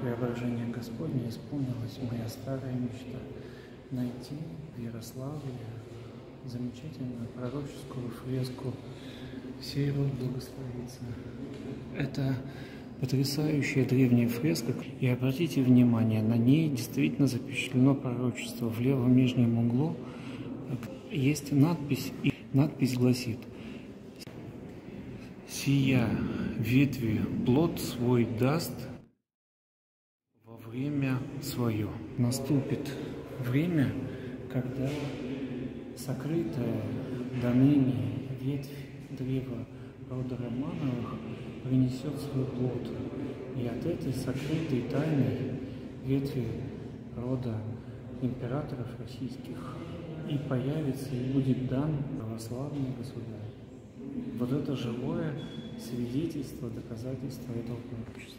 преображения Господня исполнилась моя старая мечта – найти в Ярославле замечательную пророческую фреску «Сей род благословится». Это потрясающая древняя фреска, и обратите внимание, на ней действительно запечатлено пророчество. В левом нижнем углу есть надпись, и надпись гласит «Сия ветви плод свой даст во время свое». Наступит время, когда сокрытая до ныне ветвь древа рода Романовых принесет свой плод. И от этой сокрытой тайны ветви рода императоров российских и появится, и будет дан православный государь. Вот это живое свидетельство, доказательство этого пророчества.